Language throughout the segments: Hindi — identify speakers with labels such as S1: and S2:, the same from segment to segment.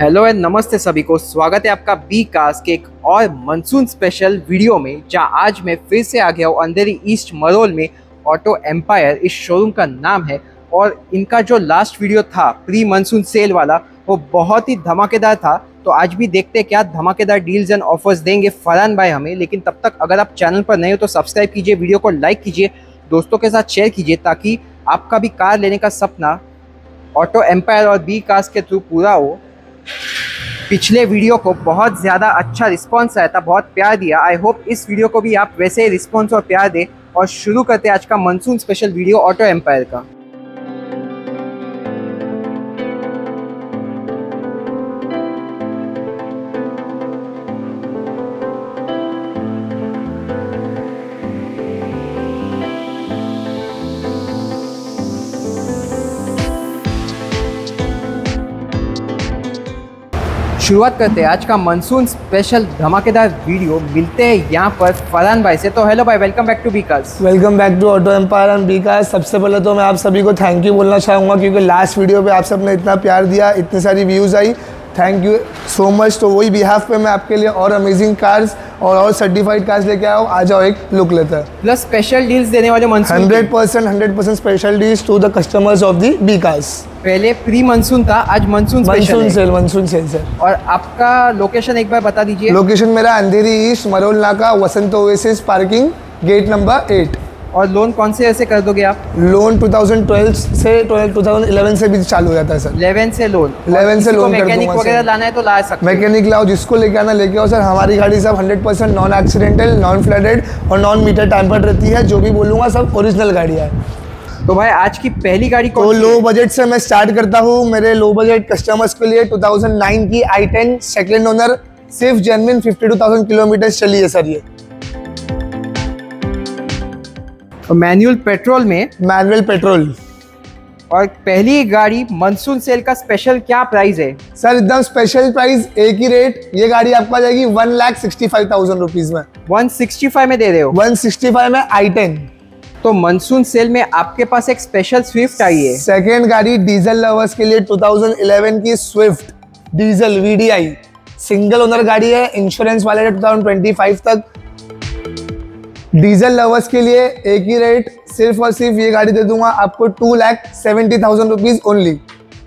S1: हेलो एंड नमस्ते सभी को। स्वागत है आपका बी कास के एक और मनसून स्पेशल वीडियो में, जहाँ आज मैं फिर से आ गया हूँ अंधेरी ईस्ट मरोल में ऑटो एम्पायर इस शोरूम का नाम है और इनका जो लास्ट वीडियो था प्री मनसून सेल वाला, वो बहुत ही धमाकेदार था। तो आज भी देखते हैं क्या धमाकेदार डील्स एंड ऑफर्स देंगे फरहान भाई हमें। लेकिन तब तक अगर आप चैनल पर नए हो तो सब्सक्राइब कीजिए वीडियो को लाइक कीजिए, दोस्तों के साथ शेयर कीजिए, ताकि आपका भी कार लेने का सपना ऑटो एम्पायर और बी कार्स के थ्रू पूरा हो। पिछले वीडियो को बहुत ज़्यादा अच्छा रिस्पॉन्स आया था, बहुत प्यार दिया। आई होप इस वीडियो को भी आप वैसे ही रिस्पॉन्स और प्यार दें। और शुरू करते हैं आज का monsoon special video auto empire का। शुरुआत करते हैं आज का मानसून स्पेशल धमाकेदार वीडियो मिलते हैं यहाँ पर फरहान भाई से। तो हेलो भाई welcome back to B cars
S2: welcome back to auto empire and B cars सबसे पहले तो मैं आप सभी को थैंक यू बोलना चाहूँगा, क्योंकि लास्ट वीडियो पे आप सबने इतना प्यार दिया, इतनी सारी व्यूज़ आई। थैंक यू सो मच तो वही बिहाफ पे मैं आपके लिए और अमेजिंग कार्स और और सर्टिफाइड कार्स लेके आया हूँ। आ जाओ एक लुक लेते हैं।
S1: प्लस स्पेशल डील्स देने वाले monsoon
S2: hundred percent hundred percent special deals to the customers of the B cars
S1: पहले प्री मनसून था आज monsoon
S2: monsoon sale monsoon sale sir
S1: और आपका लोकेशन एक बार बता दीजिए।
S2: लोकेशन मेरा Andheri east Marol Naka Vasant oasis parking gate number eight
S1: और लोन कौन से ऐसे कर दोगे आप?
S2: लोन 2012 से 2011 से भी चालू हो जाता है सर।
S1: 11 से लोन
S2: 11 से loan कर
S1: मैकेनिक वगैरह लाना है तो ला सकते हो।
S2: मैकेनिक लाओ जिसको लेके आना लेके आओ सर। हमारी गाड़ी सब 100% percent non accidental non flooded और नॉन मीटर टैम्पर्ड रहती है। जो भी बोलूँगा सब ओरिजिनल गाड़ियाँ है।
S1: तो भाई आज की पहली गाड़ी
S2: तो
S1: कौन सी
S2: लो बजट से मैं स्टार्ट करता हूँ। मेरे लो बजट कस्टमर्स के लिए 2009 की आई टेन सेकेंड ओनर सिर्फ़ जेनविन 52,000 किलोमीटर चली है सर ये।
S1: मैनुअल पेट्रोल में
S2: मैनुअल पेट्रोल।
S1: और पहली गाड़ी मनसून सेल का स्पेशल क्या प्राइस है?
S2: सर एकदम स्पेशल प्राइस एक ही रेट ये गाड़ी आपको आ जाएगी one lakh sixty five thousand rupees में
S1: 165 में दे रहे हो?
S2: वन सिक्सटी फाइव में आई टेन
S1: तो मनसून सेल में आपके पास एक स्पेशल स्विफ्ट आई है।
S2: सेकेंड गाड़ी डीजल लवर्स के लिए 2011 की Swift diesel VDI single owner गाड़ी है इंश्योरेंस वाले है 2025 तक। डीजल लवर्स के लिए एक ही रेट सिर्फ़ और सिर्फ़ ये गाड़ी दे दूँगा आपको two lakh seventy thousand rupees only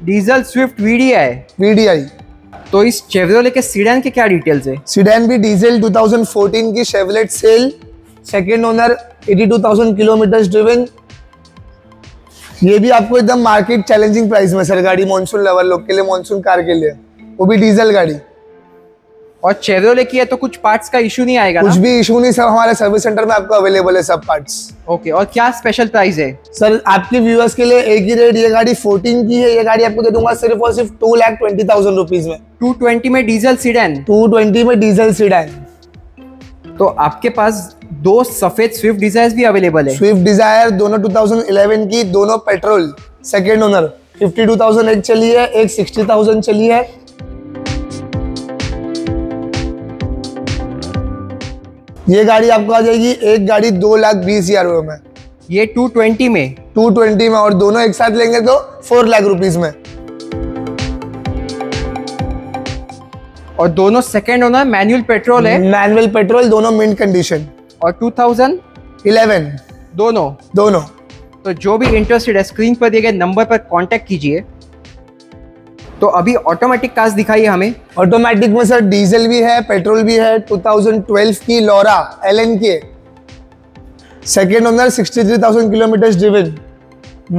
S1: diesel Swift
S2: VDI
S1: तो इस चेवरोले के सीडन के क्या डिटेल्स है?
S2: सीडैन भी डीजल 2014 की Chevrolet Sail second owner 82,000 kilometre driven ये भी आपको एकदम मार्केट चैलेंजिंग प्राइस में सर गाड़ी मॉनसून लेवल लोग के लिए मॉनसून कार के लिए। वो भी डीजल गाड़ी।
S1: और चेवरोले की है तो कुछ पार्ट्स का इशू नहीं आएगा
S2: कुछ
S1: ना?
S2: भी इशू नहीं सब हमारे सर्विस सेंटर में आपको अवेलेबल है सब पार्ट्स
S1: ओके और क्या स्पेशल प्राइस है?
S2: सर आपके व्यूअर्स के लिए एक ही रेट ये गाड़ी 14 की है ये गाड़ी आपको दे दूँगा सिर्फ़ और सिर्फ़ two lakh twenty thousand rupees में।
S1: 220 में डीजल सीडन
S2: 220 में डीजल सीडैन
S1: तो आपके पास दो सफ़ेद स्विफ्ट डिज़ायर भी अवेलेबल है।
S2: स्विफ्ट डिज़ायर दोनों 2011 की दोनों पेट्रोल सेकेंड ओनर 52,000 एक चली है एक 60,000 चली है। ये गाड़ी आपको आ जाएगी एक गाड़ी दो लाख बीस हज़ार रुपए में।
S1: ये 220 में?
S2: 220 में और दोनों एक साथ लेंगे तो फोर लाख रुपीज़ में।
S1: और दोनों सेकेंड ओनर मैनुअल पेट्रोल है?
S2: मैनुअल पेट्रोल दोनों मिंट कंडीशन
S1: और 2000
S2: 11
S1: दोनों?
S2: दोनों।
S1: तो जो भी इंटरेस्टेड है स्क्रीन पर दिए गए नंबर पर कांटेक्ट कीजिए। तो अभी ऑटोमेटिक कार्स दिखाइए हमें।
S2: ऑटोमेटिक में सर डीजल भी है पेट्रोल भी है 2012 की Laura L N K second owner 63,000 kilometre driven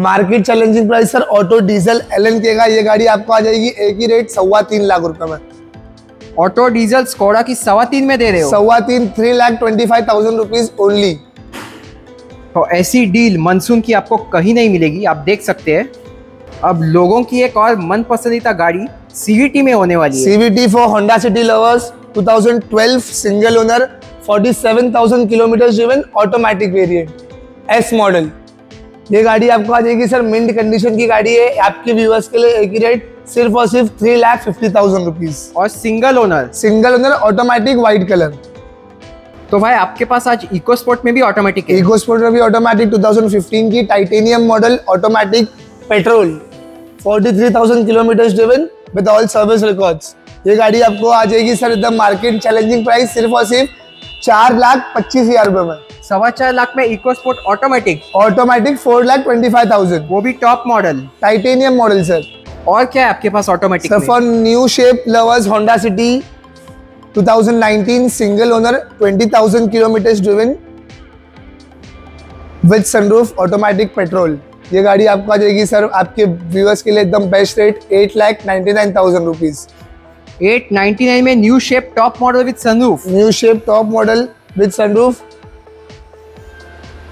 S2: market challenging price sir auto diesel L N K का ये गाड़ी आपको आ जाएगी एक ही रेट सवा तीन लाख रुपए में।
S1: ऑटो डीजल स्कोडा की सवा तीन में दे रहे हो?
S2: सवा तीन three lakh twenty five thousand rupees only
S1: तो ऐसी डील मनसून की आपको कहीं नहीं मिलेगी आप देख सकते हैं। अब लोगों की एक और मन पसंदीदा गाड़ी सीवीटी में होने वाली है।
S2: CVT for Honda City lovers 2012 single owner 47,000 kilometre driven automatic variant S model ये गाड़ी आपको आ जाएगी सर मिंट कंडीशन की गाड़ी है। आपके व्यूअर्स के लिए एक ही रेट सिर्फ़ और सिर्फ़ three lakh fifty thousand rupees
S1: और single owner
S2: single owner automatic white colour
S1: तो भाई आपके पास आज इको स्पोर्ट में भी ऑटोमेटिक है।
S2: इको स्पोर्ट में भी ऑटोमेटिक 2015 की titanium model automatic petrol 43,000 kilometre driven with all service records ये गाड़ी आपको आ जाएगी सर एकदम मार्केट चैलेंजिंग प्राइस सिर्फ़ और सिर्फ़ चार लाख पच्चीस हज़ार रुपए में।
S1: सवा चार लाख में EcoSport automatic
S2: automatic four lakh twenty five thousand
S1: वो भी top model
S2: titanium model sir
S1: और क्या है आपके पास automatic
S2: sir for new shape lovers Honda City 2019 single owner 20,000 kilometre driven with sunroof automatic petrol ये गाड़ी आपको आ जाएगी सर आपके व्यूअर्स के लिए एकदम best rate eight lakh ninety nine thousand rupees
S1: 899 में new shape top model with sunroof
S2: new shape top model with sunroof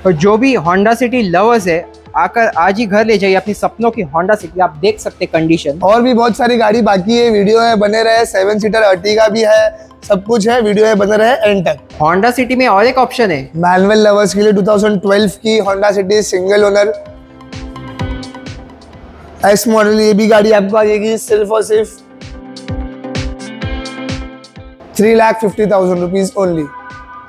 S1: और जो भी होंडा सिटी लवर्स है आकर आज ही घर ले जाइए अपनी सपनों की होंडा सिटी आप देख सकते कंडीशन
S2: और भी बहुत सारी गाड़ी बाकी है वीडियो है बने रहे सेवन सीटर अर्टिगा भी है सब कुछ है वीडियो है बने रहे एंड तक
S1: होंडा सिटी में और एक ऑप्शन है.
S2: मैनुअल लवर्स के लिए 2012 की Honda City single owner S model ये भी गाड़ी आपको आ जाएगी सिर्फ़ और सिर्फ़ three lakh fifty thousand rupees only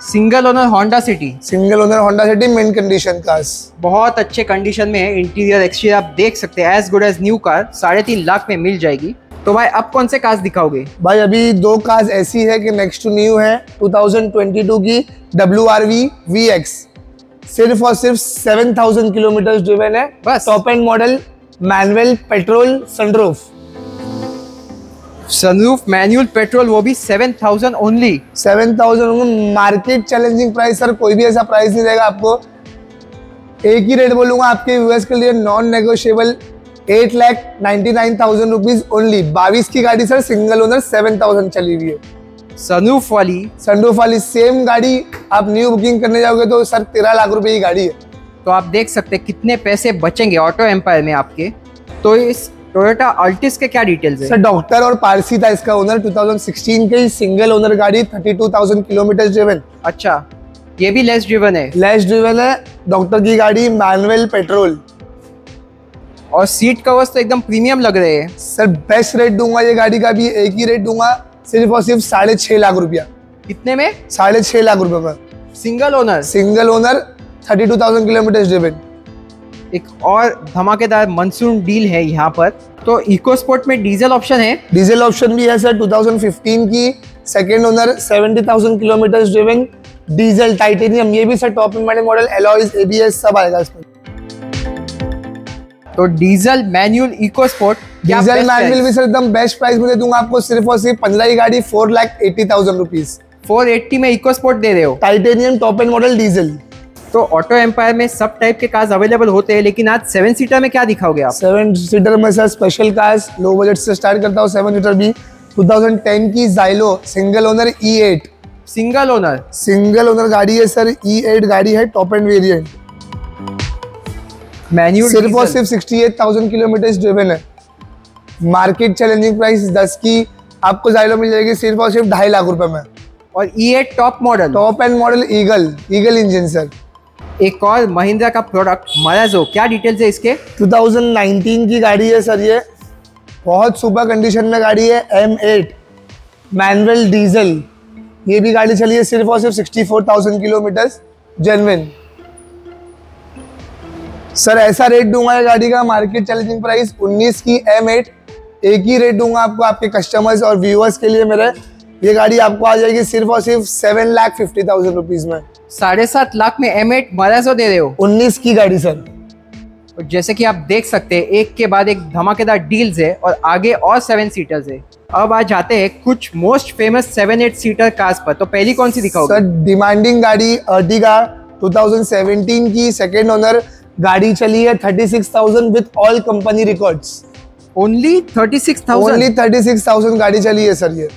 S1: single owner Honda City
S2: single owner Honda City mint condition cars
S1: बहुत अच्छे कंडीशन में है इंटीरियर एक्सटीरियर आप देख सकते हैं as good as new car साढ़े तीन लाख में मिल जाएगी। तो भाई अब कौन से कार्स दिखाओगे?
S2: भाई अभी दो कार्स ऐसी है कि नेक्स्ट टू न्यू है 2022 की W R V V X सिर्फ़ और सिर्फ़ 7000 किलोमीटर ड्रिवन है
S1: बस।
S2: Top end model manual petrol sunroof
S1: sunroof manual petrol वो भी seven thousand only
S2: seven thousand market challenging price sir कोई भी ऐसा प्राइस नहीं देगा आपको. एक ही रेट बोलूँगा आपके यूएस के लिए non negotiable eight lakh ninety nine thousand rupees only बाईस की गाड़ी sir single owner seven thousand चली हुई है.
S1: सनरूफ वाली.
S2: सनरूफ वाली सेम गाड़ी आप न्यू बुकिंग करने जाओगे तो सर तेरह लाख रुपए की गाड़ी है.
S1: तो आप देख सकते हैं कितने पैसे बचेंगे ऑटो एम्पायर में आपके। तो इस टोयोटा अल्टिस के क्या डिटेल्स है?
S2: सर डॉक्टर और पारसी था इसका ओनर 2016 के सिंगल ओनर गाड़ी 32,000 किलोमीटर ड्रिवन
S1: अच्छा ये भी लेस ड्रिवन है।
S2: लेस ड्रिवन है डॉक्टर की गाड़ी मैनुअल पेट्रोल
S1: और सीट कवर्स तो एकदम प्रीमियम लग रहे हैं।
S2: सर बेस्ट रेट दूँगा ये गाड़ी का भी एक ही रेट दूँगा सिर्फ़ और सिर्फ़ साढ़े छह लाख रुपया।
S1: कितने में?
S2: साढ़े छह लाख रुपए में।
S1: Single owner
S2: single owner thirty two thousand kilometre driven
S1: एक और धमाकेदार मनसून डील है यहाँ पर। तो इको स्पोर्ट में डीजल ऑप्शन है।
S2: डीजल ऑप्शन भी है सर 2015 की। Second owner 70,000 kilometre driven diesel titanium ये भी sir top model alloys ABS सब आएगा इसमें।
S1: तो diesel manual EcoSport
S2: diesel manual भी सर एकदम बेस्ट प्राइस में दे दूँगा आपको सिर्फ़ और सिर्फ़ पंद्रह ही गाड़ी four lakh eighty thousand rupees
S1: four eighty में इको स्पोर्ट दे रहे हो।
S2: Titanium top end model diesel
S1: तो ऑटो एम्पायर में सब टाइप के कार्स अवेलेबल होते हैं लेकिन आज सेवन सीटर में क्या दिखाओगे आप?
S2: सेवन सीटर में sir special cars low budget से स्टार्ट करता हूँ सेवन सीटर भी। 2010 की Xylo single owner E8
S1: single owner
S2: single owner गाड़ी है सर E8 गाड़ी है टॉप एंड वेरिएंट
S1: मैनुअल
S2: सिर्फ़ और सिर्फ़ 68,000 किलोमीटर ड्रिवन है। मार्केट चैलेंजिंग प्राइस 10 की आपको जाइलो मिल जाएगी सिर्फ़ और सिर्फ़ ढाई लाख रुपए में।
S1: और E eight top model
S2: top end model eagle eagle engine sir
S1: एक और महिंद्रा का प्रोडक्ट मराजो क्या डिटेल्स है इसके?
S2: 2019 की गाड़ी है सर ये। बहुत सुपर कंडीशन में गाड़ी है एम एट मैनुअल डीजल ये भी गाड़ी चली है सिर्फ़ और सिर्फ़ 64,000 किलोमीटर जेनविन सर ऐसा रेट दूँगा गाड़ी का मार्केट चैलेंजिंग प्राइस 19 की एम एट एक ही रेट दूँगा आपको आपके कस्टमर्स और व्यूअर्स के लिए मेरे। ये गाड़ी आपको आ जाएगी सिर्फ़ और सिर्फ़ seven lakh fifty thousand rupees में।
S1: साढ़े सात लाख में एम एट मराजो दे रहे हो?
S2: 19 की गाड़ी सर।
S1: और जैसे कि आप देख सकते हैं एक के बाद एक धमाकेदार डील्स है और आगे और सेवन सीटर्स है। अब आज जाते हैं कुछ most famous seven eight seater cars पर। तो पहली कौन सी दिखाओगे?
S2: सर डिमांडिंग गाड़ी अर्टिगा 2017 की सेकेंड ओनर गाड़ी चली है 36,000 with all company records
S1: only thirty six
S2: only
S1: thousand
S2: 36,000 गाड़ी चली है सर ये।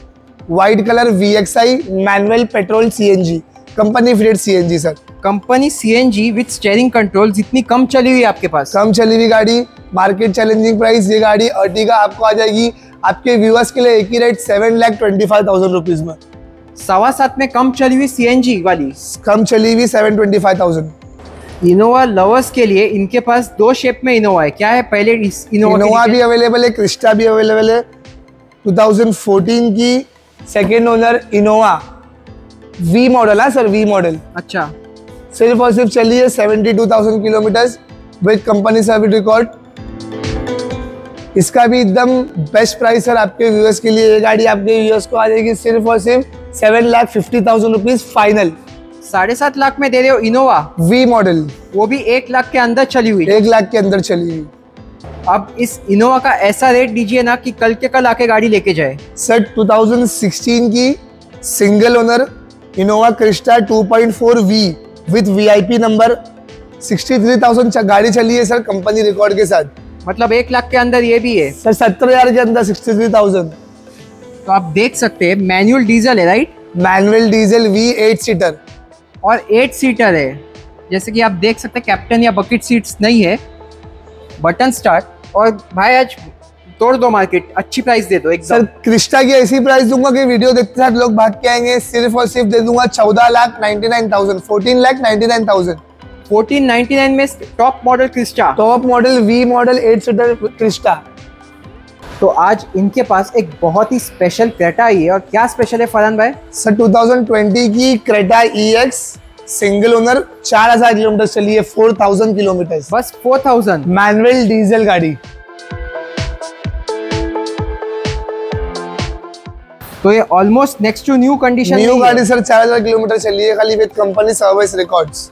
S2: White colour V X I manual petrol CNG company fitted CNG sir
S1: company C N G with steering control जितनी कम चली हुई आपके पास?
S2: कम चली हुई गाड़ी मार्केट चैलेंजिंग प्राइस ये गाड़ी अर्टिगा आपको आ जाएगी। आपके व्यूअर्स के लिए एक ही rate seven lakh twenty five thousand rupees में।
S1: सवा सात में कम चली हुई सी एन जी वाली?
S2: कम चली हुई seven twenty five thousand
S1: Innova lovers के लिए इनके पास दो शेप में इनोवा है। क्या है? पहले इनोवा
S2: इनोवा भी अवेलेबल है क्रिस्टा भी अवेलेबल है। 2014 की second owner Innova V model है सर वी मॉडल
S1: अच्छा।
S2: सिर्फ़ और सिर्फ़ चली है 72,000 kilometre with company service record इसका भी एकदम बेस्ट प्राइस सर आपके व्यूअर्स के लिए। ये गाड़ी आपके व्यूअर्स को आ जाएगी सिर्फ़ और सिर्फ़ seven lakh fifty thousand rupees final
S1: साढ़े सात लाख में दे रहे हो इनोवा
S2: वी मॉडल
S1: वो भी एक लाख के अंदर चली हुई।
S2: एक लाख के अंदर चली हुई।
S1: अब इस इनोवा का ऐसा रेट दीजिए ना कि कल के कल आके गाड़ी लेके जाए।
S2: सर 2016 की single owner Innova Crysta 2.4 V with VIP number 63,000 गाड़ी चली है सर कंपनी रिकॉर्ड के साथ।
S1: मतलब एक लाख के अंदर ये भी है।
S2: सर सत्तर हज़ार के अंदर 63,000
S1: तो आप देख सकते हैं मैनुअल डीजल है right
S2: manual diesel V eight seater
S1: और एट सीटर है। जैसे कि आप देख सकते हैं कैप्टन या बकेट सीट्स नहीं है। बटन स्टार्ट और भाई आज तोड़ दो मार्केट अच्छी प्राइस दे दो
S2: एक
S1: सर
S2: क्रिस्टा की ऐसी प्राइस दूँगा कि वीडियो देखते साथ लोग भाग के आएँगे सिर्फ़ और सिर्फ़ दे दूँगा चौदह lakh ninety nine thousand fourteen lakh ninety nine thousand
S1: 1499 में top model Crysta.
S2: Top model V model eight seater Crysta.
S1: तो आज इनके पास एक बहुत ही स्पेशल क्रेटा आई है और क्या स्पेशल है फरहान भाई?
S2: सर 2020 की Creta EX single owner 4000 kilometre चली है 4000 किलोमीटर
S1: बस 4000
S2: मैनुअल डीजल गाड़ी।
S1: तो ये almost next to new condition
S2: new गाड़ी सर 4000 किलोमीटर चली है खाली विद कंपनी सर्विस रिकॉर्ड्स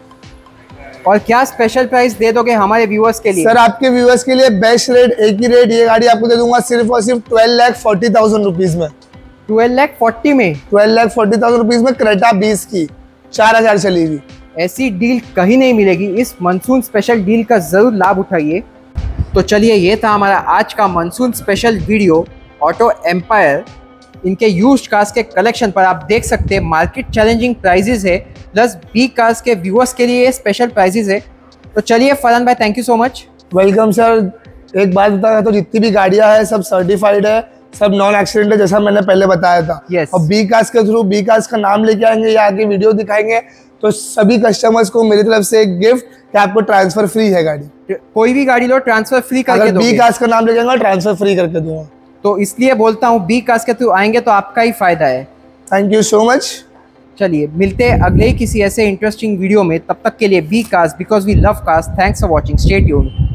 S1: और क्या स्पेशल प्राइस दे दोगे हमारे व्यूअर्स के लिए?
S2: सर आपके व्यूअर्स के लिए बेस्ट रेट एक ही रेट ये गाड़ी आपको दे दूँगा सिर्फ़ और सिर्फ़ twelve lakh forty thousand rupees में।
S1: 12 लाख 40 में।
S2: Twelve lakh forty thousand rupees में क्रेटा बीस की। चार हज़ार चली हुई
S1: ऐसी डील कहीं नहीं मिलेगी। इस मानसून स्पेशल डील का ज़रूर लाभ उठाइए। तो चलिए ये था हमारा आज का monsoon special video Auto Empire इनके यूज्ड कार्स के कलेक्शन पर आप देख सकते हैं मार्केट चैलेंजिंग प्राइजेज है प्लस बी कार्स के व्यूअर्स के लिए स्पेशल प्राइजेज है। तो चलिए फरहान भाई thank you so much
S2: welcome sir एक बात बताया तो जितनी भी गाड़ियाँ हैं सब सर्टिफाइड है। सब नॉन एक्सीडेंट है जैसा मैंने पहले बताया था।
S1: Yes.
S2: और बी कास के थ्रू बी कास्ट का नाम लेके आएँगे या आगे वीडियो दिखाएँगे तो सभी कस्टमर्स को मेरी तरफ़ से एक गिफ्ट कि आपको ट्रांसफ़र फ्री है गाड़ी।
S1: कोई भी गाड़ी लो ट्रांसफ़र फ्री करके
S2: बी कास्ट का नाम लेके आएँगे ट्रांसफ़र फ्री करके दूँगा।
S1: तो इसलिए बोलता हूँ बी कास्ट के थ्रू आएँगे तो आपका ही फ़ायदा है।
S2: थैंक यू सो मच
S1: चलिए मिलते हैं अगले किसी ऐसे इंटरेस्टिंग वीडियो में। तब तक के लिए be cast because we love cast thanks for watching stay tuned